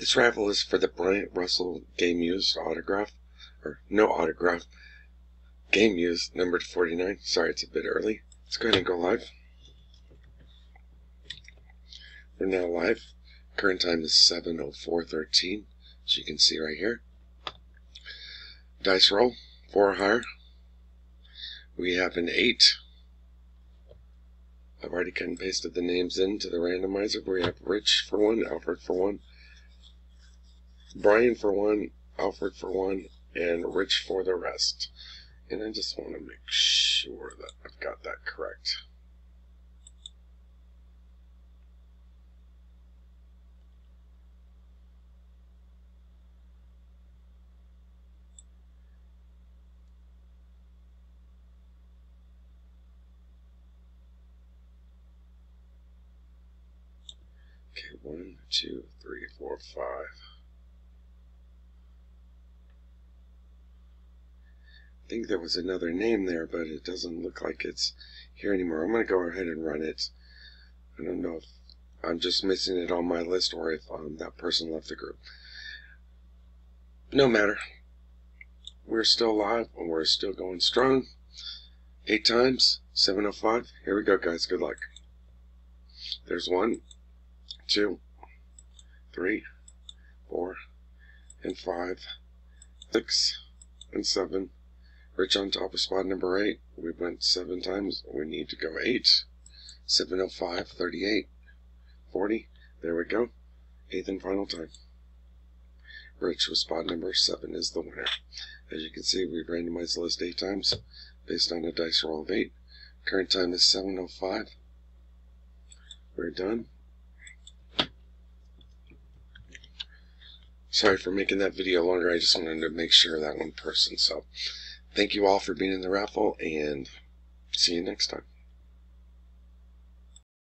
This raffle is for the Bryant Russell Game Used autograph, or no autograph, Game Used, numbered 49. Sorry, it's a bit early. Let's go ahead and go live. We're now live. Current time is 7.04.13, as you can see right here. Dice roll, four higher. We have an 8. I've already cut and pasted the names into the randomizer. We have Rich for one, Alfred for one, Brian for one, Alfred for one, and Rich for the rest. And I just want to make sure that I've got that correct. Okay, one, two, three, four, five. Think there was another name there, but it doesn't look like it's here anymore. I'm going to go ahead and run it. I don't know if I'm just missing it on my list or if um, that person left the group. No matter. We're still live and we're still going strong. Eight times, 705. Here we go, guys. Good luck. There's one, two, three, four, and five, six, and seven. Rich on top of spot number eight. We went seven times. We need to go eight. 705, 38, 40. There we go. Eighth and final time. Rich with spot number seven is the winner. As you can see, we've randomized the list eight times based on a dice roll of eight. Current time is 705. We're done. Sorry for making that video longer. I just wanted to make sure that one person. So, thank you all for being in the raffle, and see you next time.